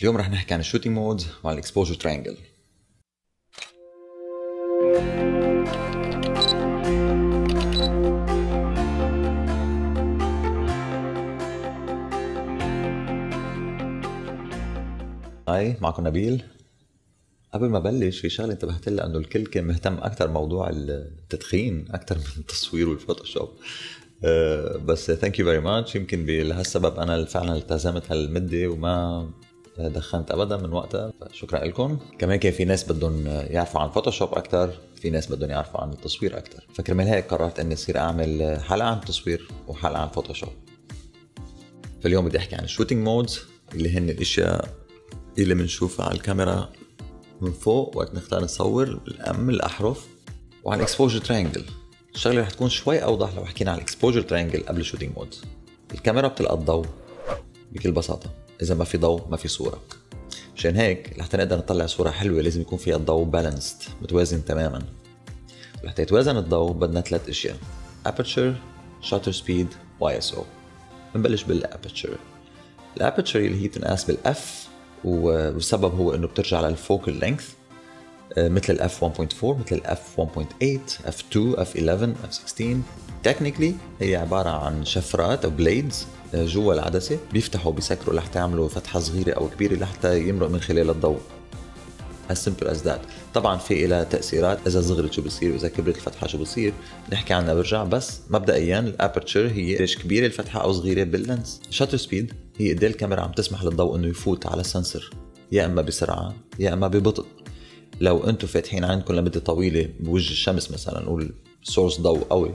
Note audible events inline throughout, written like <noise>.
اليوم رح نحكي عن ال shooting modes وعن ال exposure triangle هاي معكم نبيل. قبل ما بلش في شغلة انتبهت لها إنه الكل كان مهتم أكثر موضوع التدخين أكثر من التصوير وال Photoshop. أه بس thank you very much يمكن لهالسبب أنا فعلا التزمت هالمدة وما دخنت ابدا من وقتها شكرا لكم. كمان كان في ناس بدهم يعرفوا عن Photoshop أكثر في ناس بدهم يعرفوا عن التصوير أكثر فكرمال هيك قررت إني أصير أعمل حلقة عن التصوير وحلقة عن Photoshop فاليوم بدي أحكي عن ال shooting modes اللي هن الأشياء اللي بنشوفها على الكاميرا من فوق وقت نختار نصور ال M الأحرف وعن ال exposure triangle الشغلة رح تكون شوي أوضح لو حكينا عن ال exposure triangle قبل ال shooting modes الكاميرا بتلقى الضوء بكل بساطة. إذا ما في ضوء ما في صورة. مشان هيك لحتى نقدر نطلع صورة حلوة لازم يكون فيها الضوء balanced متوازن تماما. ولحتى يتوازن الضوء بدنا ثلاث أشياء aperture shutter speed ISO بنبلش بال aperture ال aperture اللي هي بتنقاس بال F والسبب هو إنه بترجع لل focal length مثل ال F 1.4 مثل ال F 1.8 F 2 F 11 F 16 technically هي عبارة عن شفرات أو blades جوا العدسة بيفتحوا بيسكروا لحتى يعملوا فتحة صغيرة أو كبيرة لحتى يمرق من خلال الضوء. As simple as that. طبعا في لها تأثيرات إذا صغرت شو بصير واذا كبرت الفتحة شو بصير نحكي عنها برجع بس مبدئيا ال aperture هي قديش كبيرة الفتحة أو صغيرة بال lens. shutter speed هي قد الكاميرا عم تسمح للضوء إنه يفوت على ال sensor يا إما بسرعة يا إما ببطء. لو أنتم فاتحين عينكم لمدة طويلة بوجه الشمس مثلا نقول source ضوء قوي.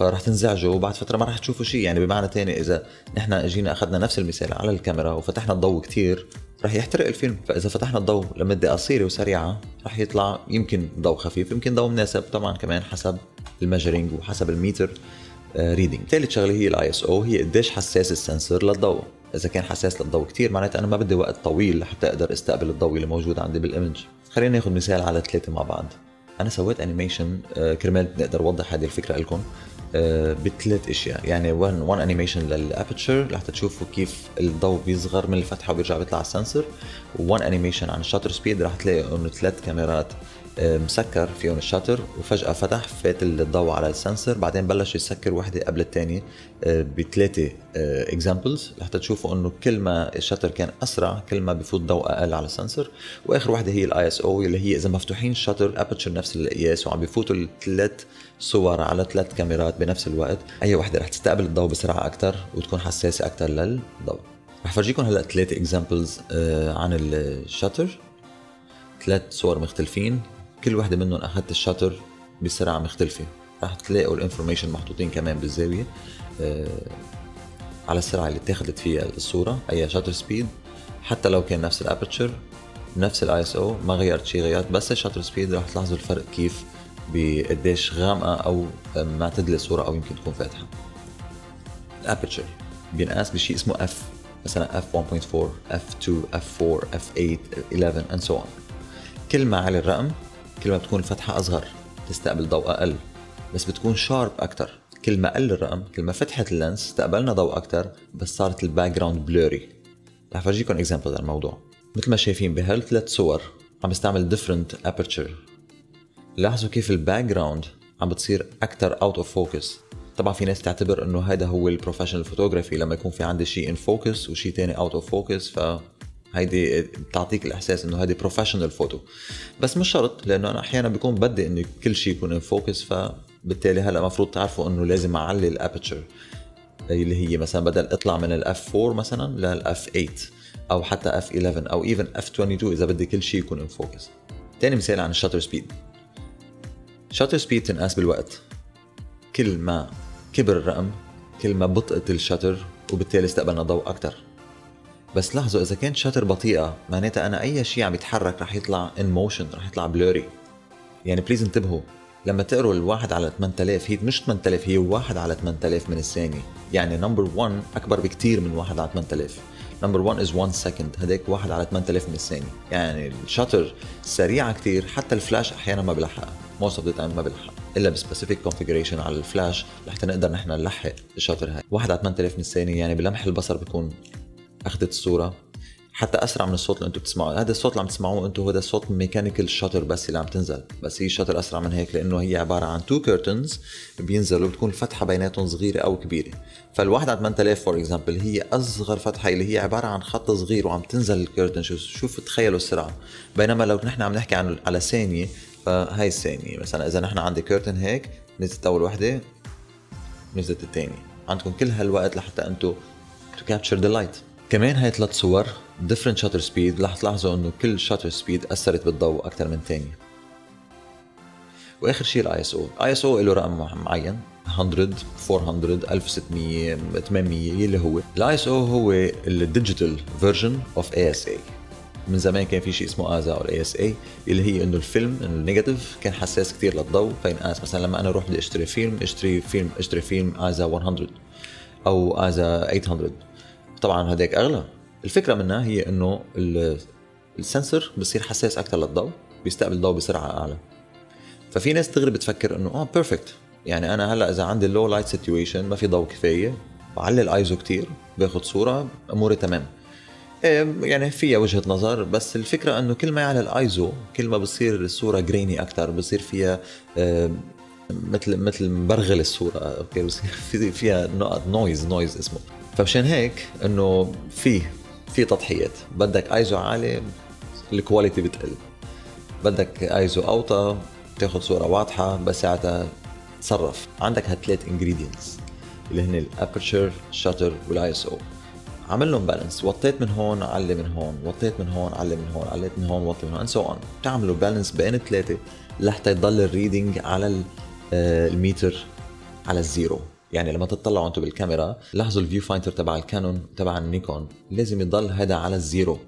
فرح تنزعجوا وبعد فترة ما رح تشوفوا شيء. يعني بمعنى تاني إذا نحن إجينا أخذنا نفس المثال على الكاميرا وفتحنا الضوء كتير رح يحترق الفيلم. فإذا فتحنا الضوء لمدة قصيرة وسريعة رح يطلع يمكن ضوء خفيف يمكن ضوء مناسب طبعا كمان حسب ال measuring وحسب ال meter reading ثالث شغلة هي الاي اس أو هي قديش حساس ال sensor للضوء. إذا كان حساس للضوء كتير معناتها أنا ما بدي وقت طويل لحتى أقدر أستقبل الضوء اللي موجود عندي بال image. خلينا ناخذ مثال على ثلاثة مع بعض. أنا سويت animation كرمال نقدر أوضح هذه الفكرة لكم. بثلاث أشياء. يعني one one animation لل aperture لحتى تشوفوا كيف الضوء بيصغر من الفتحة وبيرجع بيطلع على ال sensor. one animation عن ال shutter speed رح تلاقي إنه ثلاث كاميرات مسكر فيهم ال shutter وفجأة فتح فات الضوء على ال sensor بعدين بلش يسكر وحدة قبل الثانية بثلاثة examples لحتى تشوفوا إنه كل ما ال shutter كان أسرع كل ما بفوت ضوء أقل على ال sensor. وآخر وحدة هي الاي اس أو اللي هي إذا مفتوحين ال shutter aperture نفس القياس وعم بفوتوا الثلاث صور على ثلاث كاميرات بنفس الوقت. أي وحدة رح تستقبل الضوء بسرعة أكثر وتكون حساسة أكثر للضوء. رح فرجيكم هلأ ثلاثة examples عن ال shutter ثلاث صور مختلفين. كل وحدة منهم أخذت ال shutter بسرعة مختلفة. رح تلاقوا ال information محطوطين كمان بالزاوية آه على السرعه اللي اتاخذت فيها الصورة. أي shutter speed حتى لو كان نفس ال aperture نفس الاي اس أو ما غيرت شيء غيرت بس ال shutter speed رح تلاحظوا الفرق كيف بقديش غامقة أو معتدله الصورة أو يمكن تكون فاتحة. ال aperture بينقاس بشيء اسمه f مثلا f 1.4 f 2 f 4 f 8 11 and so on. كل ما على الرقم كل ما بتكون الفتحة أصغر تستقبل ضوء أقل بس بتكون sharp أكتر. كل ما قل الرقم كل ما فتحت ال lens استقبلنا ضوء أكتر بس صارت ال background blurry رح فرجيكم example على الموضوع. مثل ما شايفين بهالثلاث صور عم بستعمل different aperture لاحظوا كيف ال background عم بتصير أكتر out of focus طبعا في ناس تعتبر إنه هذا هو ال professional photography لما يكون في عندي شيء in focus وشيء تاني out of focus ف هيدي بتعطيك الإحساس إنه هيدي professional photo بس مش شرط لأنه أنا أحيانا بكون بدي إنه كل شيء يكون in focus فبالتالي هلأ المفروض تعرفوا إنه لازم أعلي ال aperture. اللي هي مثلا بدل أطلع من ال f 4 مثلا لل f 8 أو حتى f 11 أو even f 22 إذا بدي كل شيء يكون in focus تاني مثال عن ال shutter speed shutter speed تنقاس بالوقت. كل ما كبر الرقم كل ما بطئت ال shutter وبالتالي استقبلنا ضوء أكثر بس لاحظوا إذا كانت shutter بطيئة معناتها أنا أي شيء عم يتحرك رح يطلع in motion رح يطلع blurry يعني please انتبهوا لما تقروا الواحد على 8000 هي مش 8000 هي واحد على 8000 من الثانية. يعني number 1 أكبر بكتير من واحد على 8000 number 1 is 1 second هداك واحد على 8000 من الثانية. يعني ال shutter سريعة كتير حتى الفلاش أحيانا ما بلحقها most of the ما بلحق إلا ب specific configuration على الفلاش لحتى نقدر نحن نلحق ال shutter هاي. واحد على 8000 من الثانية يعني بلمح البصر بيكون أخذت الصورة. حتى أسرع من الصوت اللي أنتم بتسمعوه. هذا الصوت اللي عم تسمعوه أنتم هو صوت mechanical shutter بس اللي عم تنزل. بس هي shutter أسرع من هيك لأنه هي عبارة عن two curtains بينزلوا بتكون الفتحه بيناتهم صغيرة أو كبيرة. فالواحد على 8000 for example هي أصغر فتحة اللي هي عبارة عن خط صغير وعم تنزل ال curtain شوف شوف تخيلوا السرعة. بينما لو نحن عم نحكي عن على ثانية فهي الثانية مثلا إذا نحن عندي curtain هيك نزلت أول وحدة نزلت الثانية. عندكم كل هالوقت لحتى أنتم to capture the light كمان هاي ثلاث صور different shutter speed رح تلاحظوا إنه كل shutter speed أثرت بالضوء أكثر من ثانية. وآخر شيء ال ISO ال ISO له رقم معين 100 400 1600 800 اللي هو. الاي اس أو هو ال digital version of ASA من زمان كان في شيء اسمه ASA أو ال ASA اللي هي إنه الفيلم إنه ال negative كان حساس كثير للضوء. فينقاس مثلا لما أنا أروح بدي أشتري فيلم أشتري فيلم أشتري فيلم ASA 100 أو ASA 800 طبعا هذاك أغلى. الفكرة منها هي إنه ال sensor بصير حساس أكثر للضوء بيستقبل الضوء بسرعة أعلى. ففي ناس تغرب بتفكر إنه آه perfect يعني أنا هلأ إذا عندي low light situation ما في ضوء كفاية بعلي الايزو كتير باخذ صورة أموري تمام. إيه، يعني فيها وجهة نظر بس الفكرة إنه كل ما يعلى الايزو كل ما بصير الصورة grainy أكثر بصير فيها إيه، مثل مثل مبرغل الصورة. okay بصير <laughs> فيها نقط noise noise اسمه. فمشان هيك إنه في في تضحيات. بدك ايزو عالي ال quality بتقل. بدك ايزو أوطى تاخذ صورة واضحة بس ساعتها تصرف. عندك هالثلاث ingredients اللي هن ال aperture shutter وال ISO عمل لهم balance وطيت من هون علي من هون. وطيت من هون علي من هون. عليت من هون وطي من هون so on بتعملوا balance بين الثلاثة لحتى يضل ال reading على آه، الميتر على ال zero. يعني لما تطلعوا أنتم بالكاميرا لاحظوا ال viewfinder تبع الكانون تبع النيكون لازم يضل هذا على ال zero.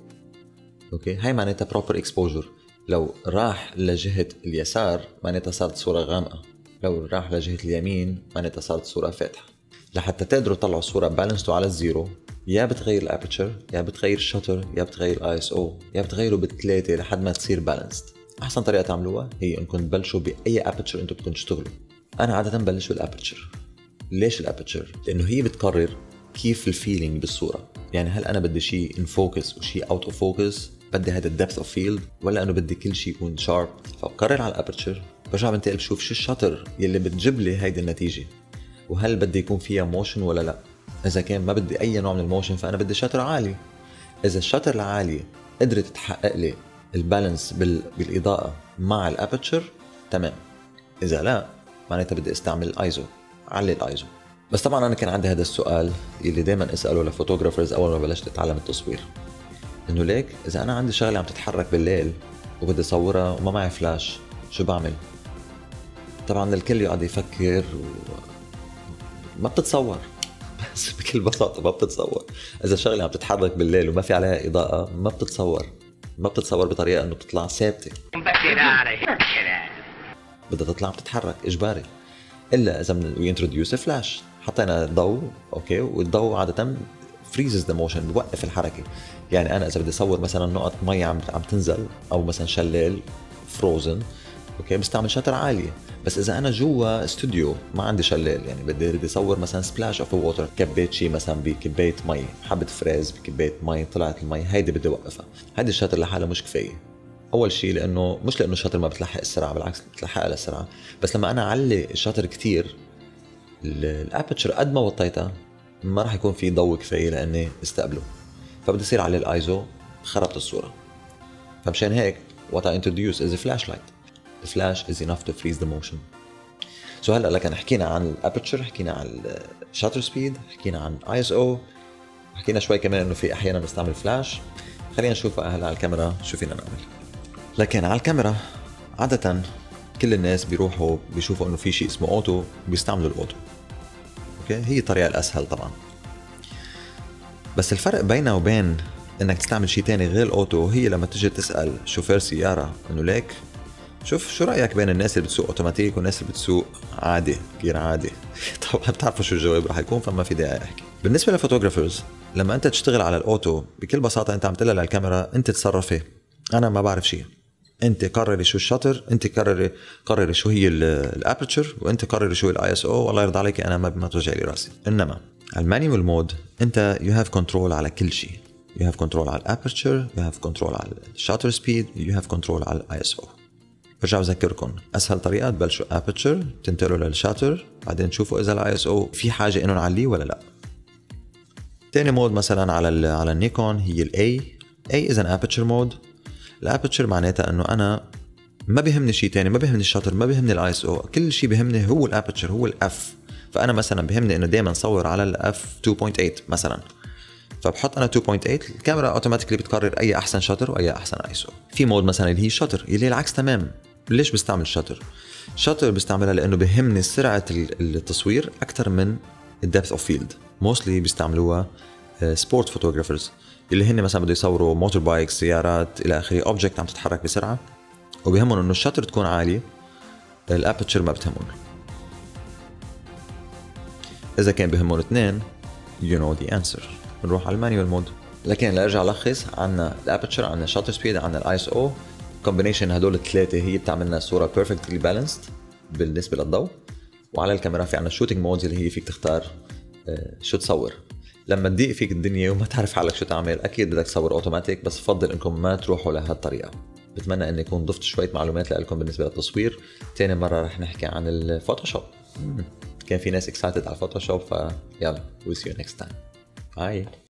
okay؟ هاي معناتها proper exposure لو راح لجهة اليسار معناتها صارت صورة غامقة. لو راح لجهة اليمين معناتها صارت صورة فاتحة. لحتى تقدروا تطلعوا صورة balanced و على ال zero يا بتغير ال aperture يا بتغير ال shutter يا بتغير الاي اس أو يا بتغيروا بالثلاثة لحد ما تصير balanced أحسن طريقة تعملوها هي إنكم تبلشوا بأي aperture أنتم بدكم تشتغلوا أنا عادة ببلش بال aperture ليش ال aperture لأنه هي بتقرر كيف ال feeling بالصورة. يعني هل أنا بدي شيء in focus وشيء out of focus بدي هذا ال depth of field ولا أنه بدي كل شيء يكون sharp فبقرر على ال aperture برجع بنتقل بشوف شو ال shutter يلي بتجيب لي هيدي النتيجة. وهل بدي يكون فيها motion ولا لا؟ إذا كان ما بدي أي نوع من ال motion فأنا بدي shutter عالي. إذا ال shutter العالي قدرت تحقق لي ال balance بالإضاءة مع ال aperture تمام. إذا لا معناتها بدي أستعمل الايزو علي الايزو بس طبعا أنا كان عندي هذا السؤال اللي دائما أسأله ل photographers أول ما بلشت أتعلم التصوير. إنه ليك إذا أنا عندي شغلة عم تتحرك بالليل وبدي أصورها وما معي فلاش شو بعمل؟ طبعا الكل يقعد يفكر و... ما بتتصور. <laughs> بس بكل بساطة ما بتتصور. إذا شغلة عم تتحرك بالليل وما في عليها إضاءة ما بتتصور. ما بتتصور بطريقة إنه بتطلع ثابتة. بدها تطلع بتتحرك إجباري. إلا إذا we introduce flash حطينا ضوء okay؟ والضوء عادة freezes the motion بوقف الحركة. يعني أنا إذا بدي أصور مثلا نقط مي عم عم تنزل أو مثلا شلال frozen okay؟ بستعمل shutter عالية. بس إذا أنا جوا استوديو ما عندي شلال. يعني بدي بدي أصور مثلا splash of water كبيت شيء مثلا بكبايه مي. حبة فريز بكبايه مي طلعت المي. هيدي بدي أوقفها. هيدي ال shutter لحالها مش كفاية. أول شيء لأنه مش لأنه ال shutter ما بتلحق السرعة بالعكس بتلحقها للسرعه بس لما أنا أعلي ال shutter كتير ال aperture قد ما وطيتها ما راح يكون في ضوء كفاية لأني استقبله. فبدي يصير عليه الآيزو خربت الصورة. فمشان هيك I introduce a flashlight. The flash is enough to freeze the motion. So هلأ لكن حكينا عن ال aperture حكينا عن ال shutter speed حكينا عن اي اس أو حكينا شوي كمان إنه في أحيانا نستعمل فلاش خلينا نشوف هلأ على الكاميرا شو فينا نعمل. لكن على الكاميرا عادة كل الناس بيروحوا بيشوفوا إنه في شيء اسمه auto بيستعملوا ال auto. okay؟ هي الطريقة الأسهل طبعا. بس الفرق بينها وبين إنك تستعمل شيء تاني غير ال auto هي لما تجي تسأل شوفير سيارة إنه ليك شوف شو رأيك بين الناس اللي بتسوق أوتوماتيك والناس اللي بتسوق عادي غير عادي. <laughs> طبعا بتعرفوا شو الجواب رح يكون؟ فما في داعي أحكي. بالنسبة لل photographers لما أنت تشتغل على ال auto بكل بساطة أنت عم تقول للكاميرا أنت تصرفي أنا ما بعرف شيء. انت قرري شو ال shutter انت قرري قرري شو هي ال aperture وانت قرري شو الاي اس أو والله يرضى عليك أنا ما ما توجع لي راسي. إنما ال manual mode انت you have control على كل شيء. You have control على ال aperture you have control على ال shutter speed you have control على الاي اس أو برجع بذكركم أسهل طريقة تبلشوا aperture تنتقلوا لل shutter بعدين تشوفوا إذا الاي اس أو في حاجة انه نعليه ولا لا. تاني mode مثلا على على النيكون هي ال A, A as in aperture mode ال aperture معناتها إنه أنا ما بيهمني شيء تاني ما بيهمني ال shutter ما بيهمني الاي اس أو كل شيء بيهمني هو ال aperture هو ال F فأنا مثلا بيهمني إنه دائما صور على ال F 2.8 مثلا. فبحط أنا 2.8 الكاميرا automatically بتقرر أي أحسن shutter وأي أحسن ايسو في mode مثلا اللي هي shutter اللي هي العكس تمام ليش بستعمل shutter؟ shutter بستعملها لإنه بهمني سرعة التصوير أكثر من ال depth of field mostly بيستعملوها sport photographers اللي هن مثلا بده يصوروا motorbike سيارات إلى آخره object عم تتحرك بسرعة. وبهمهم إنه ال shutter تكون عالية ال aperture ما بتهمهم. إذا كان بهمهم اثنين you know the answer. بنروح على ال manual mode. لكن لارجع لخص عندنا ال aperture عندنا ال shutter speed عندنا ال ISO combination هدول الثلاثة هي بتعمل لنا صورة perfectly balanced بالنسبة للضوء. وعلى الكاميرا في عندنا shooting modes اللي هي فيك تختار آه، شو تصور. لما تضيق فيك الدنيا وما تعرف حالك شو تعمل أكيد بدك تصور أوتوماتيك بس بفضل إنكم ما تروحوا لهالطريقة. بتمنى إني أكون ضفت شوية معلومات لكم بالنسبة للتصوير. تاني مرة رح نحكي عن ال Photoshop. كان في ناس excited على ال Photoshop فيلا we see you next time bye